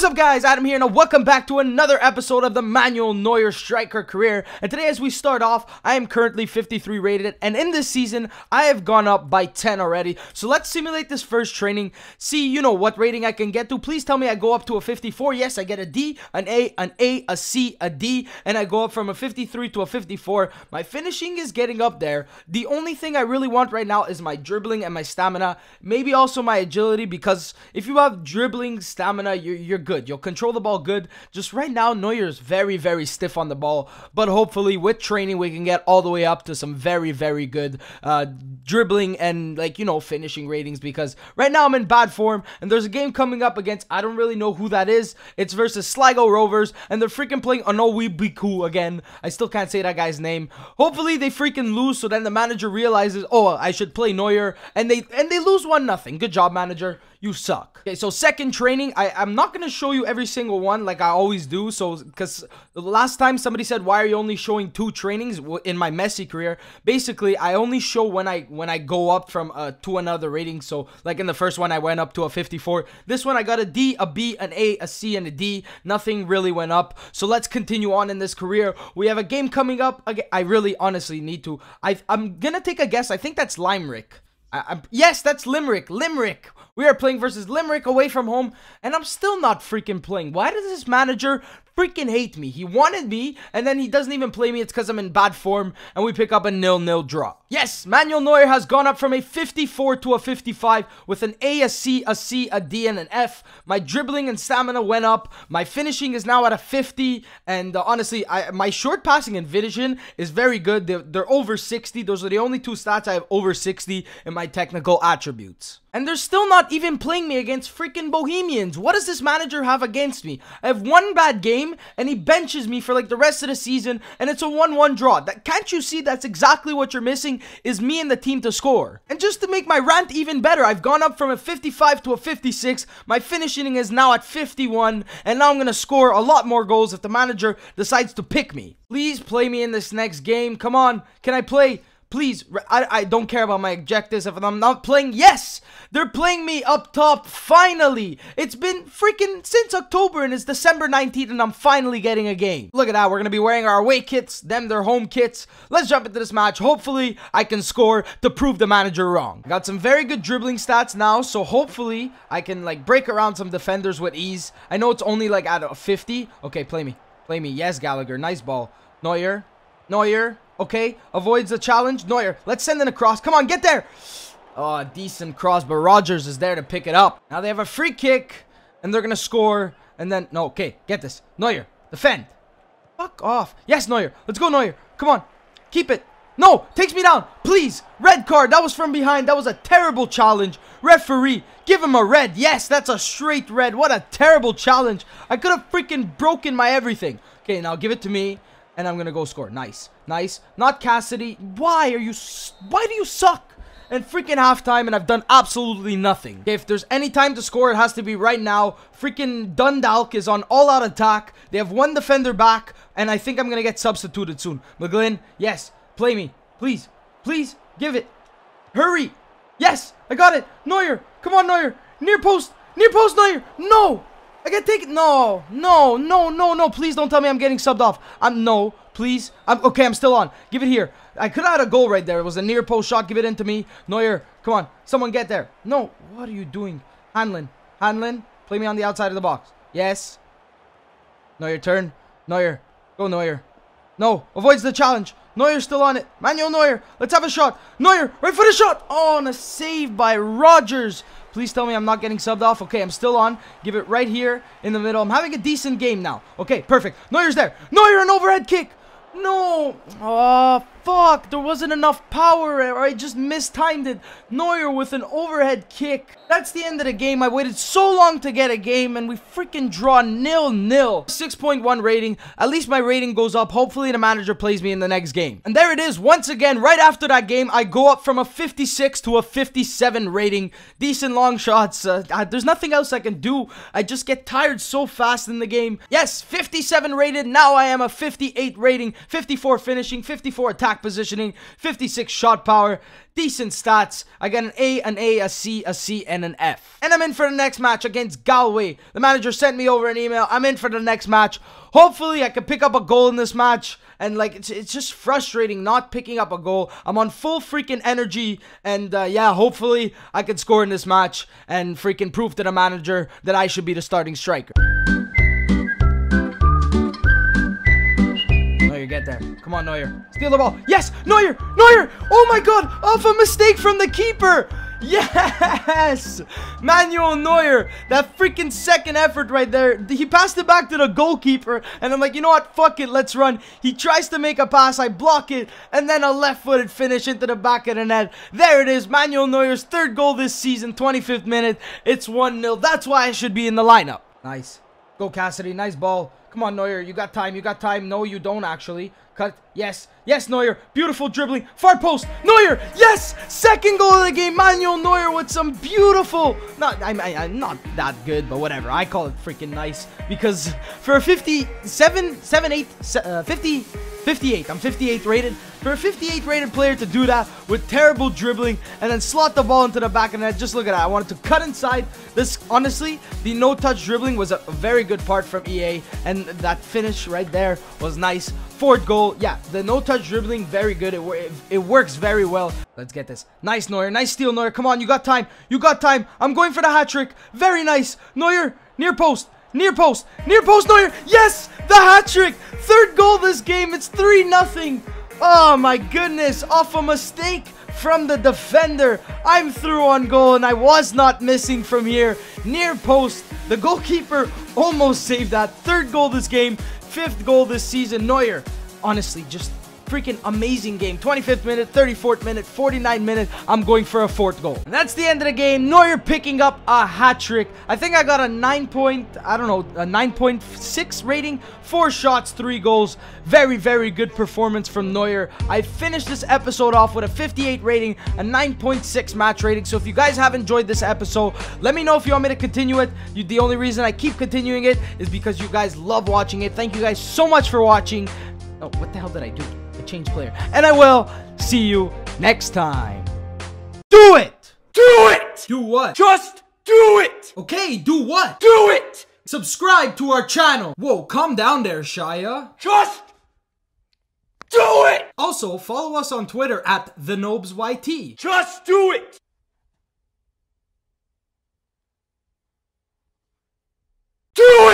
What is up guys, Adam here and welcome back to another episode of the Manuel Neuer Striker Career. And today as we start off, I am currently 53 rated and in this season, I have gone up by 10 already. So let's simulate this first training, see, you know, what rating I can get to. Please tell me I go up to a 54. Yes, I get a D, an A, an A, a C, a D, and I go up from a 53 to a 54. My finishing is getting up there. The only thing I really want right now is my dribbling and my stamina. Maybe also my agility because if you have dribbling, stamina, you're, you're good. You'll control the ball good. Just right now, Neuer is very, very stiff on the ball. But hopefully, with training, we can get all the way up to some very, very good uh, dribbling and, like, you know, finishing ratings. Because right now, I'm in bad form. And there's a game coming up against, I don't really know who that is. It's versus Sligo Rovers. And they're freaking playing Anowi Biku again. I still can't say that guy's name. Hopefully, they freaking lose. So then the manager realizes, oh, I should play Neuer. And they, and they lose 1 nothing. Good job, manager you suck. Okay, so second training, I, I'm not to show you every single one like I always do. So, because the last time somebody said, why are you only showing two trainings in my Messi career? Basically, I only show when I when I go up from uh, to another rating. So, like in the first one, I went up to a 54. This one, I got a D, a B, an A, a C, and a D. Nothing really went up. So, let's continue on in this career. We have a game coming up. I really honestly need to. I, I'm to take a guess. I think that's Limerick. I, yes, that's Limerick. Limerick. We are playing versus Limerick away from home, and I'm still not freaking playing. Why does this manager freaking hate me. He wanted me, and then he doesn't even play me. It's because I'm in bad form, and we pick up a nil-nil draw. Yes, Manuel Neuer has gone up from a 54 to a 55 with an A, a C, a C, a D, and an F. My dribbling and stamina went up. My finishing is now at a 50, and uh, honestly, I, my short passing and vision is very good. They're, they're over 60. Those are the only two stats I have over 60 in my technical attributes. And they're still not even playing me against freaking Bohemians. What does this manager have against me? I have one bad game, and he benches me for like the rest of the season, and it's a 1-1 draw. That Can't you see that's exactly what you're missing, is me and the team to score. And just to make my rant even better, I've gone up from a 55 to a 56. My finishing is now at 51, and now I'm going to score a lot more goals if the manager decides to pick me. Please play me in this next game. Come on. Can I play? Please, I, I don't care about my objectives. If I'm not playing, yes! They're playing me up top, finally! It's been freaking since October and it's December 19th and I'm finally getting a game. Look at that, we're gonna be wearing our away kits, them their home kits. Let's jump into this match. Hopefully, I can score to prove the manager wrong. Got some very good dribbling stats now, so hopefully, I can like break around some defenders with ease. I know it's only like at a 50. Okay, play me. Play me. Yes, Gallagher. Nice ball. Neuer. Neuer. Okay, avoids the challenge. Neuer, let's send it across. Come on, get there. Oh, decent cross, but Rogers is there to pick it up. Now they have a free kick, and they're going to score. And then, no, okay, get this. Neuer, defend. Fuck off. Yes, Neuer. Let's go, Neuer. Come on. Keep it. No, takes me down. Please. Red card. That was from behind. That was a terrible challenge. Referee, give him a red. Yes, that's a straight red. What a terrible challenge. I could have freaking broken my everything. Okay, now give it to me and I'm gonna go score. Nice, nice. Not Cassidy. Why are you? Why do you suck? And freaking halftime, and I've done absolutely nothing. If there's any time to score, it has to be right now. Freaking Dundalk is on all-out attack. They have one defender back, and I think I'm gonna get substituted soon. McGlynn, yes, play me, please, please, give it. Hurry! Yes, I got it. Neuer, come on, Neuer. Near post, near post, Neuer. No, I can take it. No, no, no, no, no. Please don't tell me I'm getting subbed off. I'm no. Please. I'm okay. I'm still on. Give it here. I could have had a goal right there. It was a near post shot. Give it into me. Neuer. Come on. Someone get there. No. What are you doing? Hanlon. Hanlon. Play me on the outside of the box. Yes. Neuer turn. Neuer. Go Neuer. No. Avoids the challenge. Neuer's still on it. Manuel Neuer. Let's have a shot. Neuer. Right for the shot. Oh, and a save by Rogers. Please tell me I'm not getting subbed off. Okay, I'm still on. Give it right here in the middle. I'm having a decent game now. Okay, perfect. Neuer's there. Neuer, an overhead kick. No. Oh, fuck. There wasn't enough power or I just mistimed it. Neuer with an overhead kick. That's the end of the game. I waited so long to get a game and we freaking draw nil-nil. 6.1 rating. At least my rating goes up. Hopefully the manager plays me in the next game. And there it is. Once again, right after that game, I go up from a 56 to a 57 rating. Decent long shots. Uh, there's nothing else I can do. I just get tired so fast in the game. Yes, 57 rated. Now I am a 58 rating. 54 finishing, 54 attack positioning, 56 shot power, decent stats. I got an A, an A, a C, a C, and an F. And I'm in for the next match against Galway. The manager sent me over an email. I'm in for the next match. Hopefully, I can pick up a goal in this match. And like, it's, it's just frustrating not picking up a goal. I'm on full freaking energy. And uh, yeah, hopefully, I can score in this match and freaking prove to the manager that I should be the starting striker. Come on, Neuer. Steal the ball. Yes! Neuer! Neuer! Oh my god! Off a mistake from the keeper! Yes! Manuel Neuer, that freaking second effort right there. He passed it back to the goalkeeper, and I'm like, you know what? Fuck it, let's run. He tries to make a pass, I block it, and then a left-footed finish into the back of the net. There it is, Manuel Neuer's third goal this season, 25th minute. It's 1-0. That's why I should be in the lineup. Nice. Go Cassidy, nice ball. Come on, Neuer. You got time. You got time. No, you don't actually. Cut. Yes. Yes, Neuer. Beautiful dribbling. Far post. Neuer. Yes. Second goal of the game. Manuel Neuer with some beautiful. Not. I, I, I'm not that good, but whatever. I call it freaking nice because for a 57, 7, 8, uh, 50. 58. I'm 58 rated. For a 58 rated player to do that with terrible dribbling and then slot the ball into the back of the net, just look at that. I wanted to cut inside. This, honestly, the no-touch dribbling was a very good part from EA, and that finish right there was nice. Fourth goal, yeah, the no-touch dribbling, very good. It, it, it works very well. Let's get this. Nice, Neuer. Nice steal, Neuer. Come on, you got time. You got time. I'm going for the hat trick. Very nice. Neuer, near post. Near post. Near post, Neuer. Yes! The hat trick. Third goal this game. It's 3 nothing. Oh my goodness. Off a mistake from the defender. I'm through on goal and I was not missing from here. Near post. The goalkeeper almost saved that. Third goal this game. Fifth goal this season. Neuer. Honestly, just freaking amazing game. 25th minute, 34th minute, 49th minute. I'm going for a fourth goal. And that's the end of the game. Neuer picking up a hat trick. I think I got a 9 point, I don't know, a 9.6 rating. Four shots, three goals. Very, very good performance from Neuer. I finished this episode off with a 58 rating, a 9.6 match rating. So if you guys have enjoyed this episode, let me know if you want me to continue it. You, the only reason I keep continuing it is because you guys love watching it. Thank you guys so much for watching. Oh, what the hell did I do? change player. And I will see you next time. Do it! Do it! Do what? Just do it! Okay, do what? Do it! Subscribe to our channel. Whoa, calm down there, Shia. Just do it! Also, follow us on Twitter at TheNobzYT. Just do it! Do it!